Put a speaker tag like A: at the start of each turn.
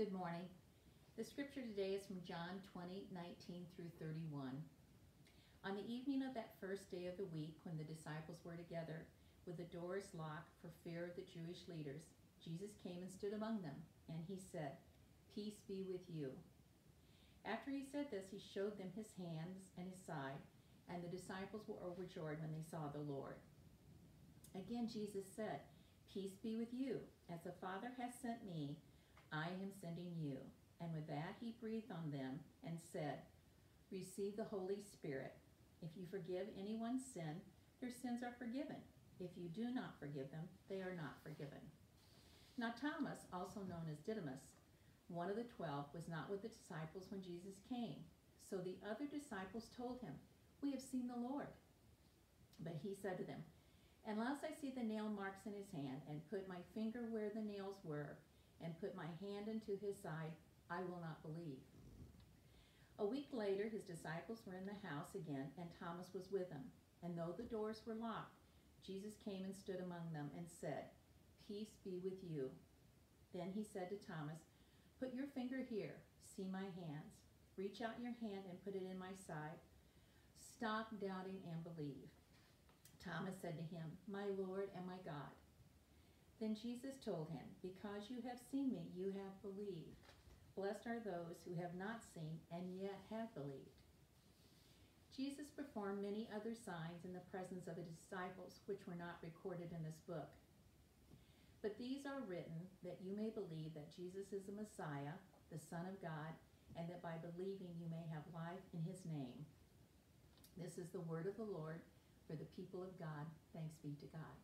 A: Good morning. The scripture today is from John 20, 19 through 31. On the evening of that first day of the week, when the disciples were together, with the doors locked for fear of the Jewish leaders, Jesus came and stood among them, and he said, Peace be with you. After he said this, he showed them his hands and his side, and the disciples were overjoyed when they saw the Lord. Again, Jesus said, Peace be with you. As the Father has sent me, I am sending you. And with that, he breathed on them and said, Receive the Holy Spirit. If you forgive anyone's sin, their sins are forgiven. If you do not forgive them, they are not forgiven. Now, Thomas, also known as Didymus, one of the twelve, was not with the disciples when Jesus came. So the other disciples told him, We have seen the Lord. But he said to them, Unless I see the nail marks in his hand, and put my finger where the nails were, and put my hand into his side, I will not believe. A week later, his disciples were in the house again, and Thomas was with them. And though the doors were locked, Jesus came and stood among them and said, Peace be with you. Then he said to Thomas, Put your finger here, see my hands. Reach out your hand and put it in my side. Stop doubting and believe. Thomas said to him, My Lord and my God. Then Jesus told him, Because you have seen me, you have believed. Blessed are those who have not seen and yet have believed. Jesus performed many other signs in the presence of the disciples, which were not recorded in this book. But these are written that you may believe that Jesus is the Messiah, the Son of God, and that by believing you may have life in his name. This is the word of the Lord for the people of God. Thanks be to God.